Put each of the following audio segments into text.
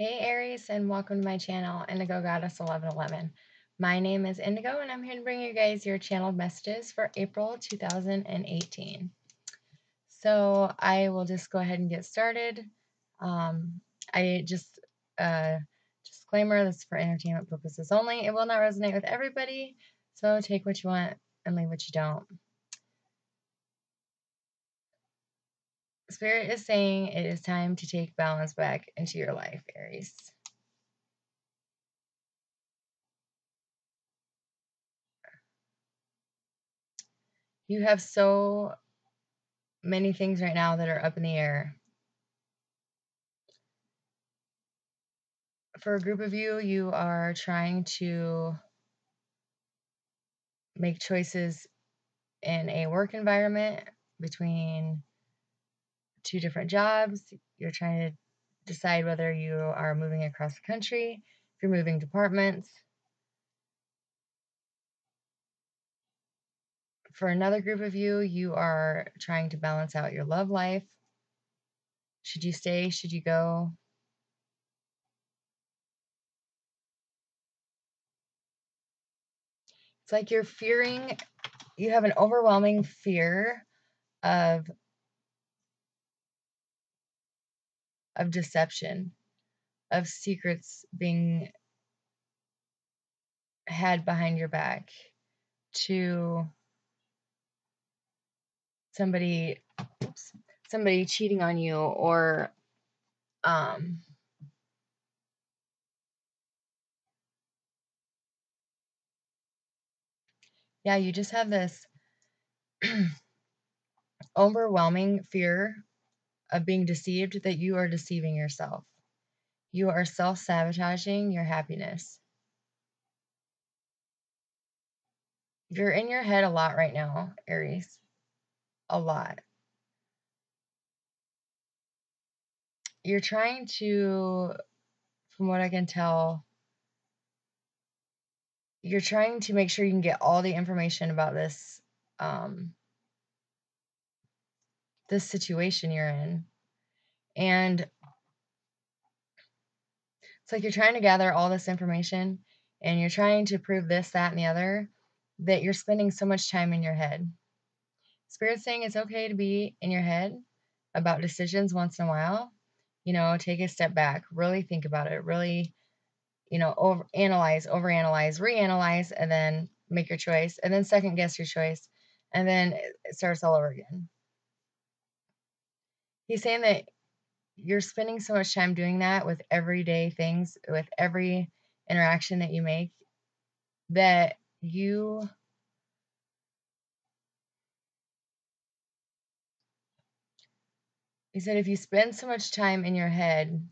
Hey Aries, and welcome to my channel, Indigo Goddess 1111. My name is Indigo, and I'm here to bring you guys your channeled messages for April 2018. So I will just go ahead and get started. Um, I just uh, disclaimer: this is for entertainment purposes only. It will not resonate with everybody, so take what you want and leave what you don't. Spirit is saying it is time to take balance back into your life, Aries. You have so many things right now that are up in the air. For a group of you, you are trying to make choices in a work environment between two different jobs. You're trying to decide whether you are moving across the country, if you're moving departments. For another group of you, you are trying to balance out your love life. Should you stay? Should you go? It's like you're fearing, you have an overwhelming fear of of deception, of secrets being had behind your back to somebody oops, somebody cheating on you or um yeah you just have this overwhelming fear of being deceived that you are deceiving yourself. You are self sabotaging your happiness. You're in your head a lot right now, Aries. A lot. You're trying to, from what I can tell, you're trying to make sure you can get all the information about this um, this situation you're in. And it's like you're trying to gather all this information and you're trying to prove this, that, and the other that you're spending so much time in your head. Spirit's saying it's okay to be in your head about decisions once in a while. You know, take a step back, really think about it, really, you know, over analyze, overanalyze, reanalyze, and then make your choice, and then second guess your choice, and then it starts all over again. He's saying that you're spending so much time doing that with everyday things, with every interaction that you make, that you he said if you spend so much time in your head,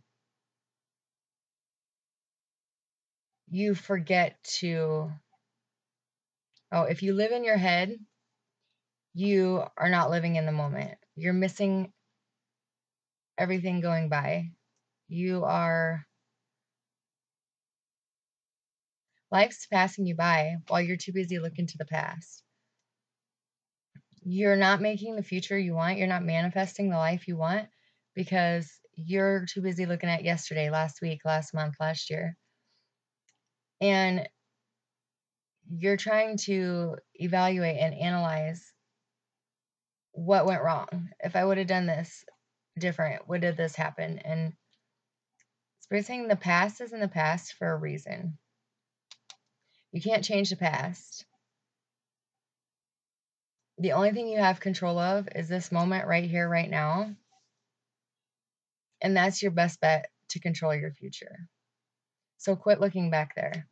you forget to oh, if you live in your head, you are not living in the moment. You're missing everything going by. You are life's passing you by while you're too busy looking to the past. You're not making the future you want. You're not manifesting the life you want because you're too busy looking at yesterday, last week, last month, last year. And you're trying to evaluate and analyze what went wrong. If I would have done this, different? What did this happen? And saying the past is in the past for a reason. You can't change the past. The only thing you have control of is this moment right here, right now. And that's your best bet to control your future. So quit looking back there.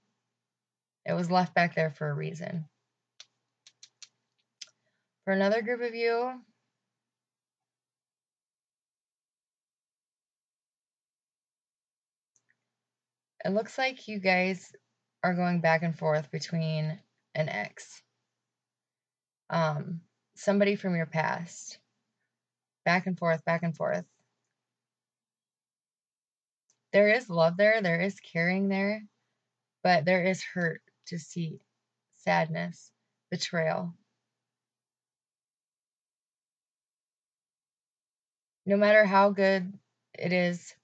It was left back there for a reason. For another group of you, It looks like you guys are going back and forth between an ex. Um, somebody from your past. Back and forth, back and forth. There is love there, there is caring there, but there is hurt see, sadness, betrayal. No matter how good it is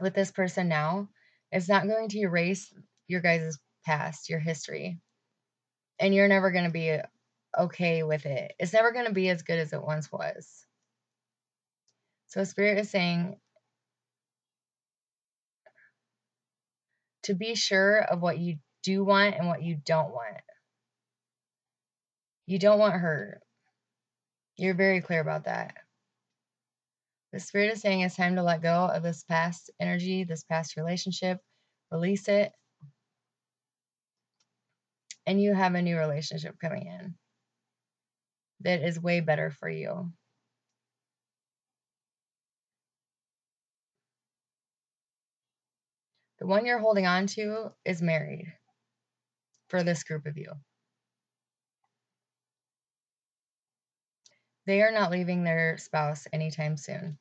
with this person now, it's not going to erase your guys' past, your history. And you're never going to be okay with it. It's never going to be as good as it once was. So, Spirit is saying to be sure of what you do want and what you don't want. You don't want hurt. You're very clear about that. The Spirit is saying it's time to let go of this past energy, this past relationship, release it, and you have a new relationship coming in that is way better for you. The one you're holding on to is married for this group of you. They are not leaving their spouse anytime soon.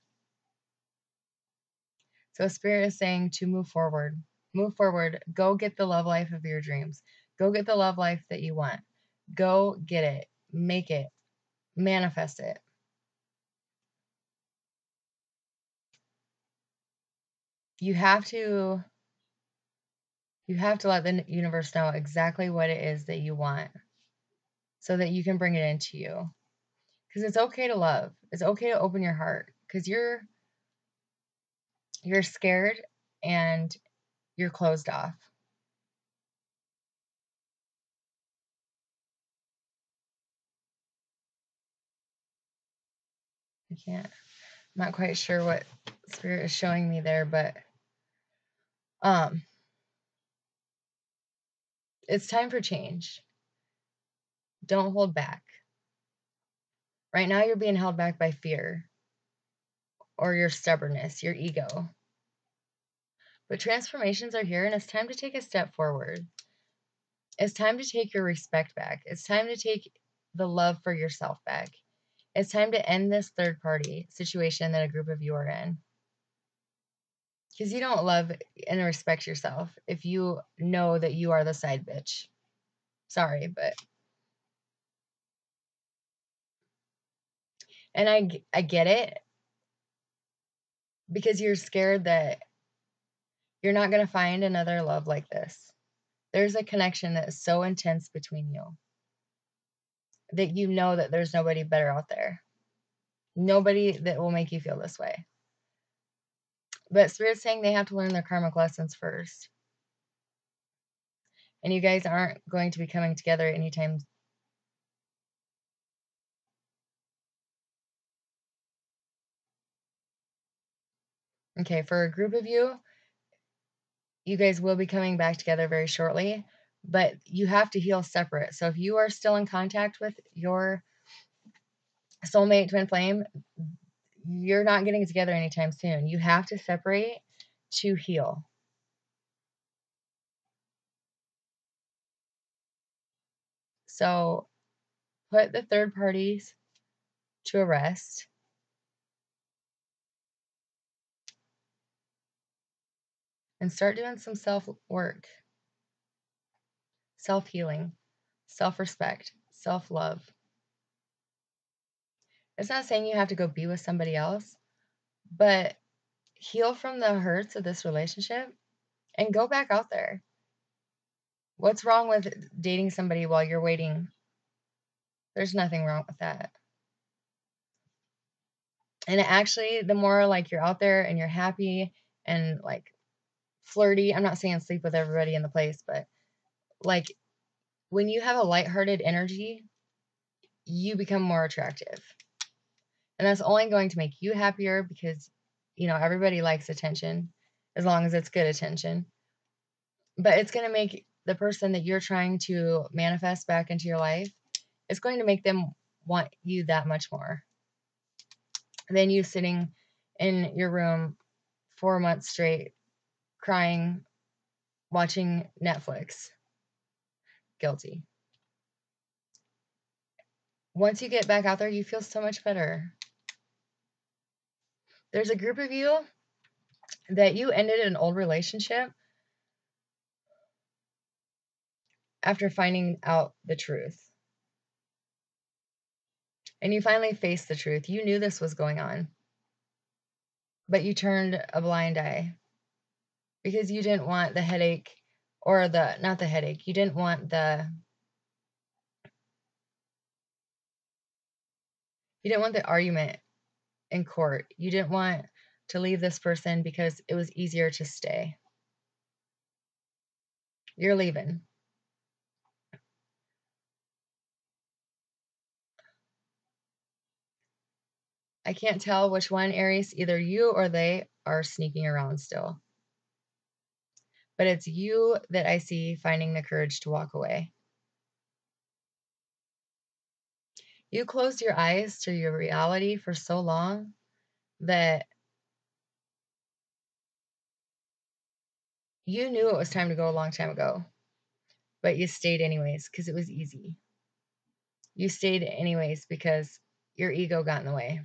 So, Spirit is saying to move forward. Move forward. Go get the love life of your dreams. Go get the love life that you want. Go get it. Make it. Manifest it. You have to you have to let the universe know exactly what it is that you want so that you can bring it into you. Cuz it's okay to love. It's okay to open your heart cuz you're you're scared and you're closed off. I can't. I'm not quite sure what spirit is showing me there, but um it's time for change. Don't hold back. Right now you're being held back by fear or your stubbornness, your ego. But transformations are here and it's time to take a step forward. It's time to take your respect back. It's time to take the love for yourself back. It's time to end this third party situation that a group of you are in. Because you don't love and respect yourself if you know that you are the side bitch. Sorry, but. And I, I get it because you're scared that you're not going to find another love like this. There's a connection that is so intense between you that you know that there's nobody better out there. Nobody that will make you feel this way. But Spirit's saying they have to learn their karmic lessons first. And you guys aren't going to be coming together anytime Okay, for a group of you, you guys will be coming back together very shortly, but you have to heal separate. So if you are still in contact with your soulmate twin flame, you're not getting together anytime soon. You have to separate to heal. So put the third parties to a rest. And start doing some self work, self healing, self respect, self love. It's not saying you have to go be with somebody else, but heal from the hurts of this relationship and go back out there. What's wrong with dating somebody while you're waiting? There's nothing wrong with that. And actually, the more like you're out there and you're happy and like flirty, I'm not saying sleep with everybody in the place, but like when you have a lighthearted energy, you become more attractive. And that's only going to make you happier because, you know, everybody likes attention as long as it's good attention. But it's going to make the person that you're trying to manifest back into your life, it's going to make them want you that much more than you sitting in your room four months straight crying watching Netflix. Guilty. Once you get back out there, you feel so much better there's a group of you that you ended an old relationship after finding out the truth. And you finally faced the truth. You knew this was going on, but you turned a blind eye because you didn't want the headache or the not the headache. You didn't want the you didn't want the argument in court. You didn't want to leave this person because it was easier to stay. You're leaving. I can't tell which one, Aries. Either you or they are sneaking around still. But it's you that I see finding the courage to walk away. You closed your eyes to your reality for so long that you knew it was time to go a long time ago, but you stayed anyways because it was easy. You stayed anyways because your ego got in the way.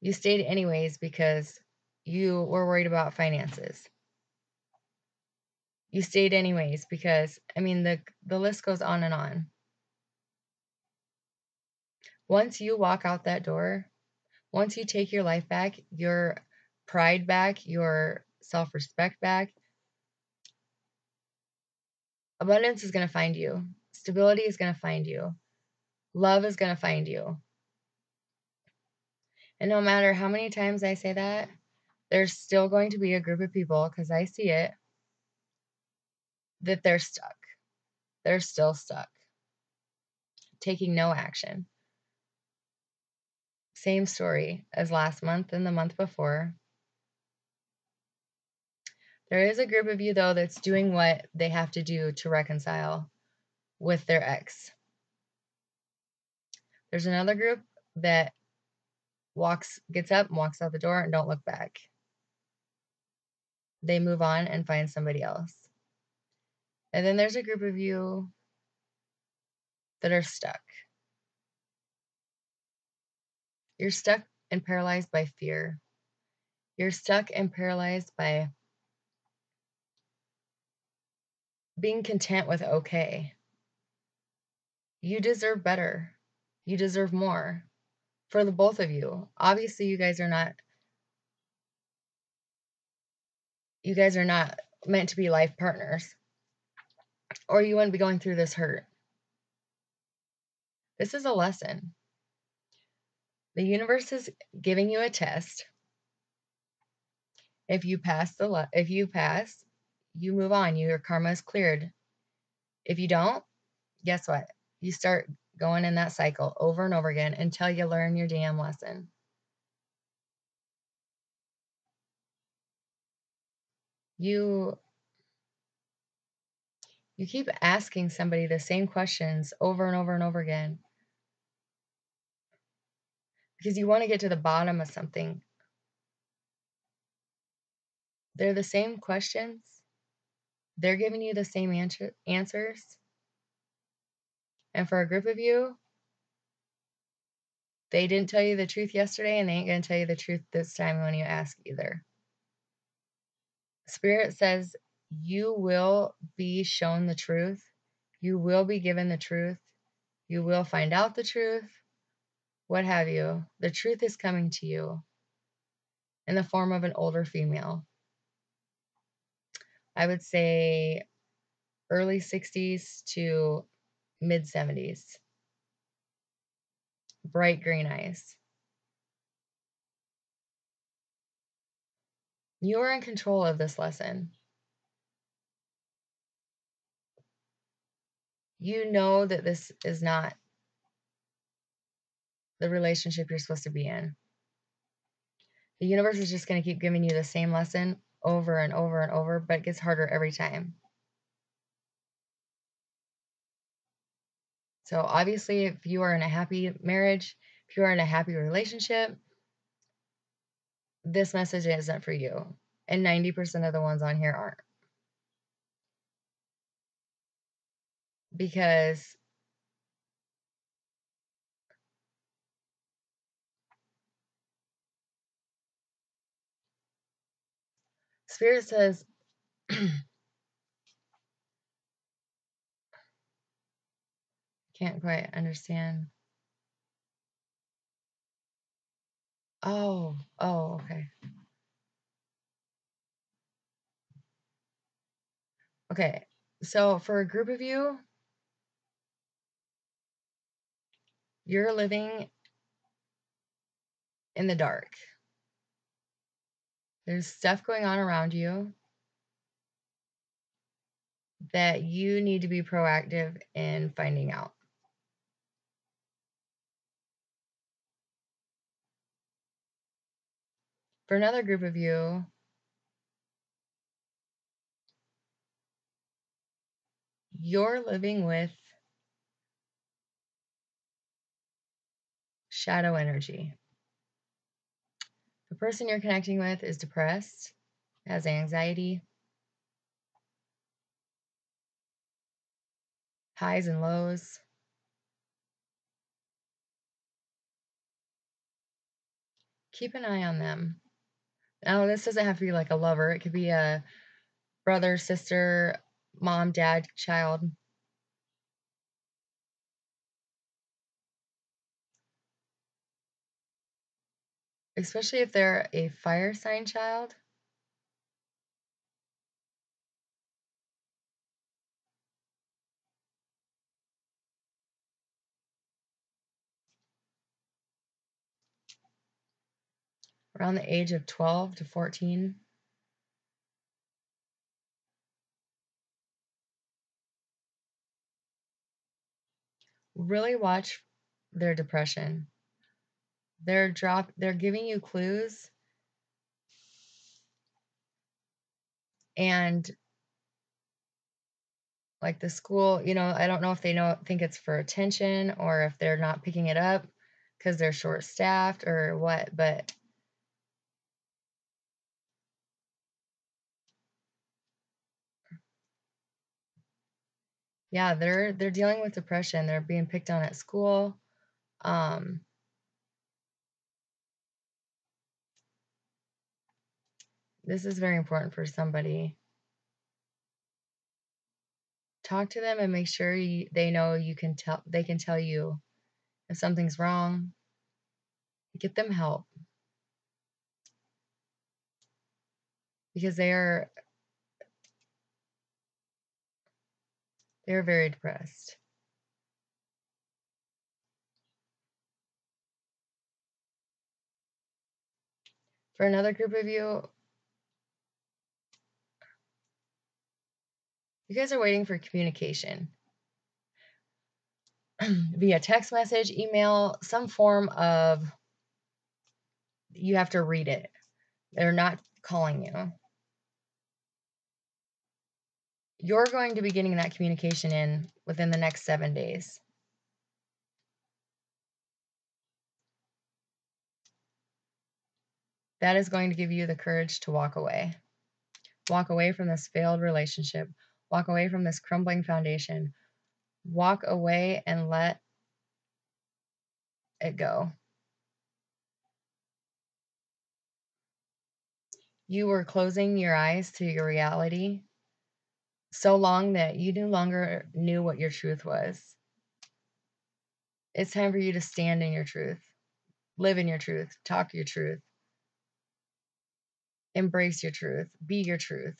You stayed anyways because you were worried about finances. You stayed anyways because I mean the the list goes on and on. Once you walk out that door, once you take your life back, your pride back, your self-respect back, abundance is going to find you. Stability is going to find you. Love is going to find you. And no matter how many times I say that, there's still going to be a group of people, because I see it, that they're stuck. They're still stuck, taking no action. Same story as last month and the month before. There is a group of you, though, that's doing what they have to do to reconcile with their ex. There's another group that walks, gets up, walks out the door, and don't look back. They move on and find somebody else. And then there's a group of you that are stuck. You're stuck and paralyzed by fear. You're stuck and paralyzed by being content with okay. You deserve better. You deserve more for the both of you. Obviously, you guys are not you guys are not meant to be life partners. Or you wouldn't be going through this hurt. This is a lesson. The universe is giving you a test. If you pass the le- if you pass, you move on. Your karma is cleared. If you don't, guess what? You start going in that cycle over and over again until you learn your damn lesson. You you keep asking somebody the same questions over and over and over again because you want to get to the bottom of something. They're the same questions. They're giving you the same answer, answers. And for a group of you, they didn't tell you the truth yesterday and they ain't going to tell you the truth this time when you ask either. Spirit says you will be shown the truth. You will be given the truth. You will find out the truth what have you, the truth is coming to you in the form of an older female. I would say early 60s to mid 70s. Bright green eyes. You are in control of this lesson. You know that this is not the relationship you're supposed to be in. The universe is just going to keep giving you the same lesson over and over and over, but it gets harder every time. So, obviously, if you are in a happy marriage, if you are in a happy relationship, this message isn't for you. And 90% of the ones on here aren't. Because Spirit says, can't quite understand. Oh, oh, okay. Okay, so for a group of you, you're living in the dark. There's stuff going on around you that you need to be proactive in finding out. For another group of you, you're living with shadow energy. The person you're connecting with is depressed, has anxiety, highs and lows. Keep an eye on them. Now, this doesn't have to be like a lover, it could be a brother, sister, mom, dad, child. Especially if they're a fire sign child. Around the age of 12 to 14. Really watch their depression. They're drop they're giving you clues and like the school, you know, I don't know if they know think it's for attention or if they're not picking it up because they're short staffed or what, but yeah, they're they're dealing with depression. They're being picked on at school. Um this is very important for somebody. Talk to them and make sure you, they know you can tell they can tell you if something's wrong. Get them help. Because they are they're very depressed. For another group of you, you guys are waiting for communication via text message, email, some form of you have to read it. They're not calling you. You're going to be getting that communication in within the next seven days. That is going to give you the courage to walk away. Walk away from this failed relationship. Walk away from this crumbling foundation. Walk away and let it go. You were closing your eyes to your reality so long that you no longer knew what your truth was. It's time for you to stand in your truth, live in your truth, talk your truth, embrace your truth, be your truth.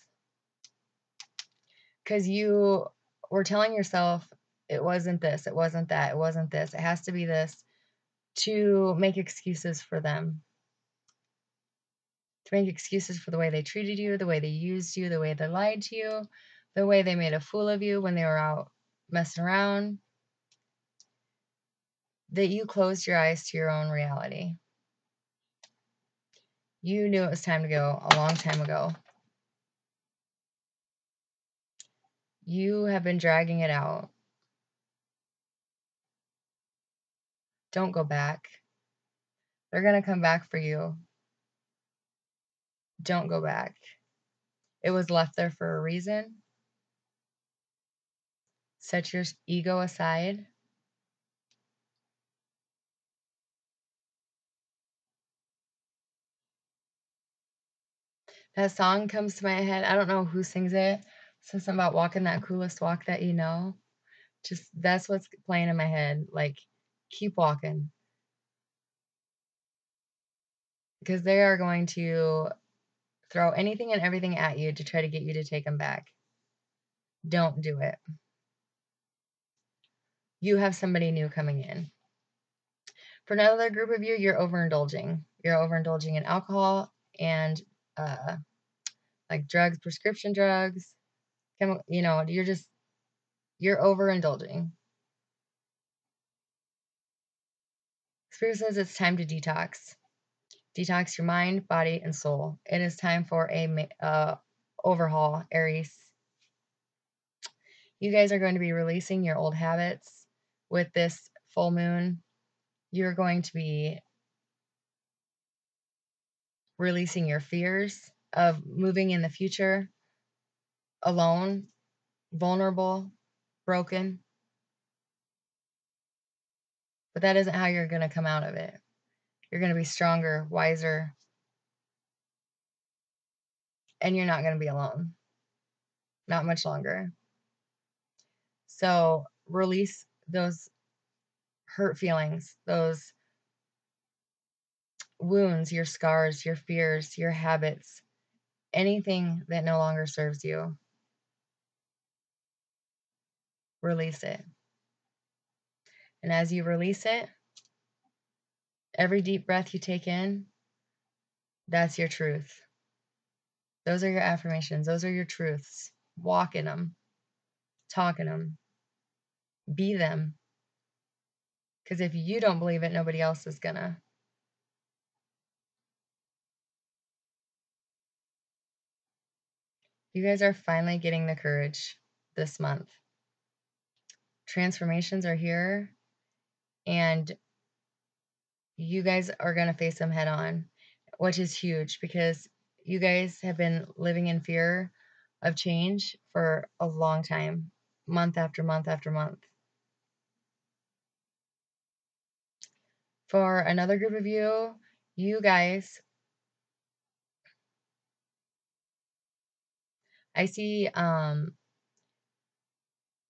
Because you were telling yourself it wasn't this, it wasn't that, it wasn't this, it has to be this to make excuses for them. To make excuses for the way they treated you, the way they used you, the way they lied to you, the way they made a fool of you when they were out messing around. That you closed your eyes to your own reality. You knew it was time to go a long time ago. You have been dragging it out. Don't go back. They're going to come back for you. Don't go back. It was left there for a reason. Set your ego aside. That song comes to my head. I don't know who sings it. Something about walking that coolest walk that you know. Just that's what's playing in my head. Like, keep walking. Because they are going to throw anything and everything at you to try to get you to take them back. Don't do it. You have somebody new coming in. For another group of you, you're overindulging. You're overindulging in alcohol and uh, like drugs, prescription drugs. You know, you're just you're overindulging. Spirit says it's time to detox. Detox your mind, body, and soul. It is time for a uh, overhaul, Aries. You guys are going to be releasing your old habits with this full moon. You're going to be releasing your fears of moving in the future alone, vulnerable, broken. But that isn't how you're going to come out of it. You're going to be stronger, wiser, and you're not going to be alone. Not much longer. So release those hurt feelings, those wounds, your scars, your fears, your habits, anything that no longer serves you. Release it. And as you release it, every deep breath you take in, that's your truth. Those are your affirmations. Those are your truths. Walk in them, talk in them, be them. Because if you don't believe it, nobody else is gonna. You guys are finally getting the courage this month. Transformations are here, and you guys are going to face them head on, which is huge because you guys have been living in fear of change for a long time, month after month after month. For another group of you, you guys, I see um,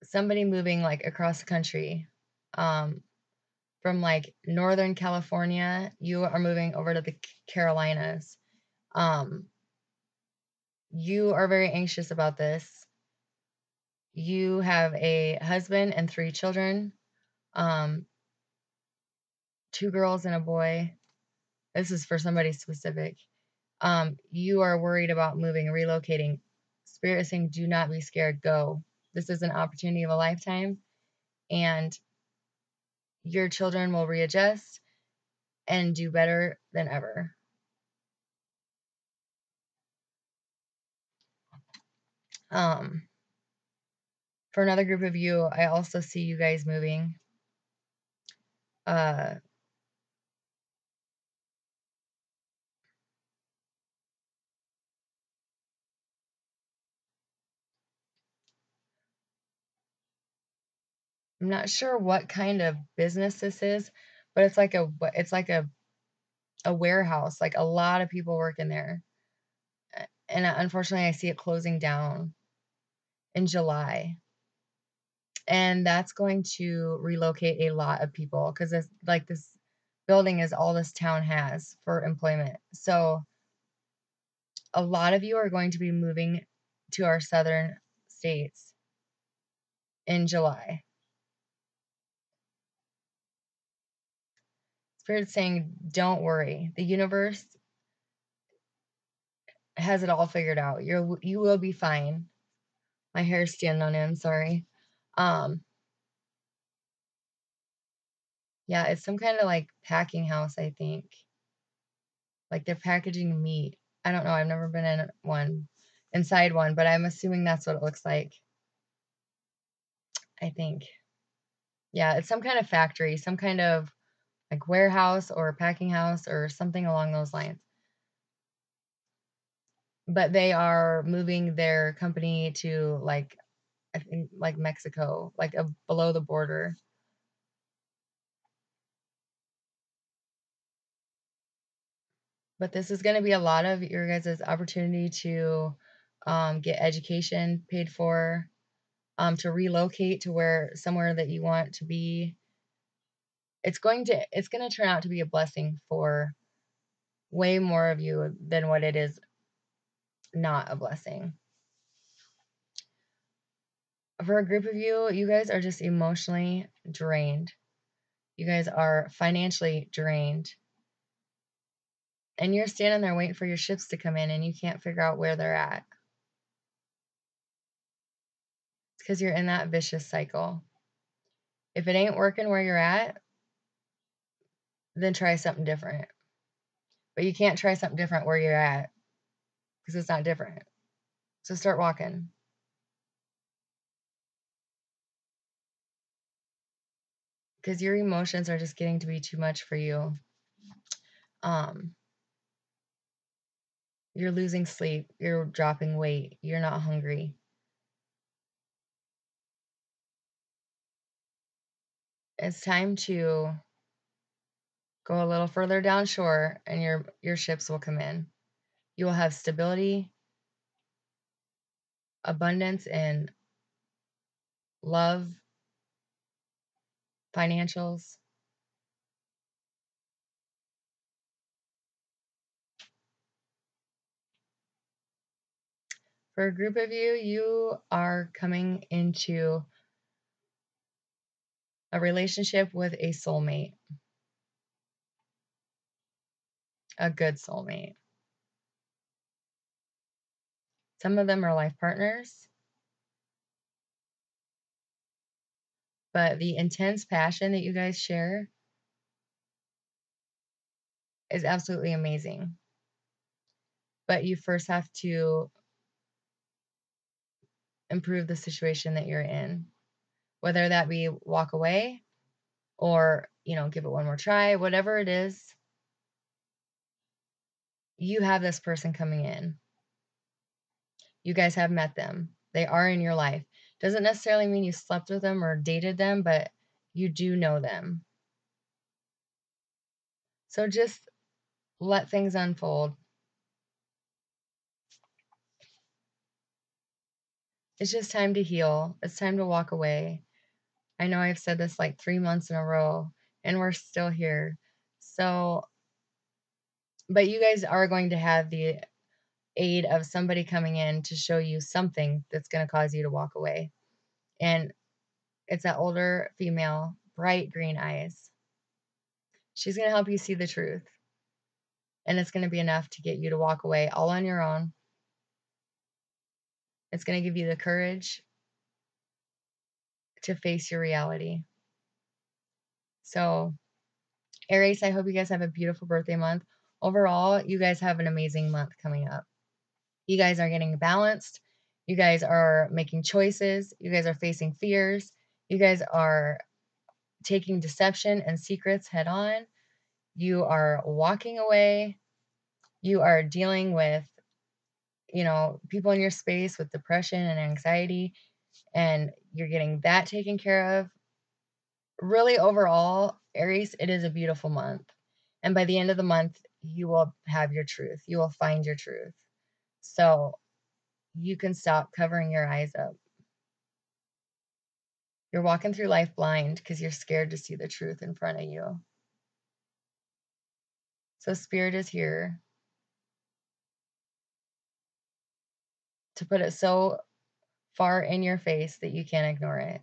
somebody moving like across the country um, from like Northern California. You are moving over to the Carolinas. Um, you are very anxious about this. You have a husband and three children. Um, two girls and a boy. This is for somebody specific. Um, you are worried about moving, relocating. Spirit is saying, do not be scared, go. This is an opportunity of a lifetime, and your children will readjust and do better than ever. Um, for another group of you, I also see you guys moving. Uh, I'm not sure what kind of business this is, but it's like a it's like a a warehouse. Like a lot of people work in there. And unfortunately, I see it closing down in July. And that's going to relocate a lot of people because it's like this building is all this town has for employment. So a lot of you are going to be moving to our southern states in July. Spirit saying, don't worry. The universe has it all figured out. You're you will be fine. My hair's standing on end, sorry. Um yeah, it's some kind of like packing house, I think. Like they're packaging meat. I don't know, I've never been in one inside one, but I'm assuming that's what it looks like. I think. Yeah, it's some kind of factory, some kind of like warehouse or packing house or something along those lines. But they are moving their company to like I think like Mexico, like a, below the border. But this is going to be a lot of your guys' opportunity to um, get education paid for, um, to relocate to where somewhere that you want to be it's going to it's going to turn out to be a blessing for way more of you than what it is not a blessing. For a group of you, you guys are just emotionally drained. You guys are financially drained. And you're standing there waiting for your ships to come in and you can't figure out where they're at. It's because you're in that vicious cycle. If it ain't working where you're at, then try something different. But you can't try something different where you're at because it's not different. So start walking. Because your emotions are just getting to be too much for you. Um, you're losing sleep, you're dropping weight, you're not hungry. It's time to go a little further down shore and your your ships will come in. You will have stability, abundance and love, financials. For a group of you, you are coming into a relationship with a soulmate, a good soulmate. Some of them are life partners. But the intense passion that you guys share is absolutely amazing. But you first have to improve the situation that you're in, whether that be walk away or, you know, give it one more try, whatever it is. You have this person coming in. You guys have met them. They are in your life. Doesn't necessarily mean you slept with them or dated them, but you do know them. So just let things unfold. It's just time to heal. It's time to walk away. I know I've said this like three months in a row, and we're still here. So, but you guys are going to have the aid of somebody coming in to show you something that's going to cause you to walk away. And it's that older female, bright green eyes. She's going to help you see the truth. And it's going to be enough to get you to walk away all on your own. It's going to give you the courage to face your reality. So, Aries, I hope you guys have a beautiful birthday month. Overall, you guys have an amazing month coming up. You guys are getting balanced. You guys are making choices. You guys are facing fears. You guys are taking deception and secrets head on. You are walking away. You are dealing with, you know, people in your space with depression and anxiety, and you're getting that taken care of. Really, overall, Aries, it is a beautiful month. And by the end of the month, you will have your truth. You will find your truth. So you can stop covering your eyes up. You're walking through life blind because you're scared to see the truth in front of you. So, Spirit is here to put it so far in your face that you can't ignore it.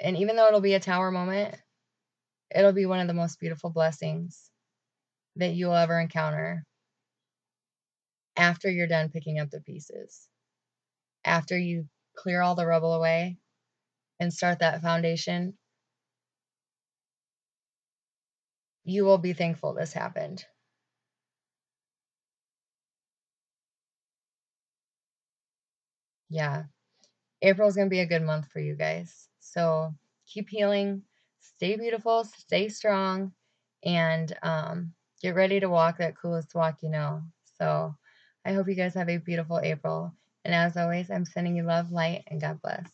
And even though it'll be a tower moment, it'll be one of the most beautiful blessings that you'll ever encounter after you're done picking up the pieces. After you clear all the rubble away and start that foundation, you will be thankful this happened. Yeah. April is going to be a good month for you guys. So keep healing, stay beautiful, stay strong, and um, get ready to walk that coolest walk you know. So I hope you guys have a beautiful April. And as always, I'm sending you love, light, and God bless.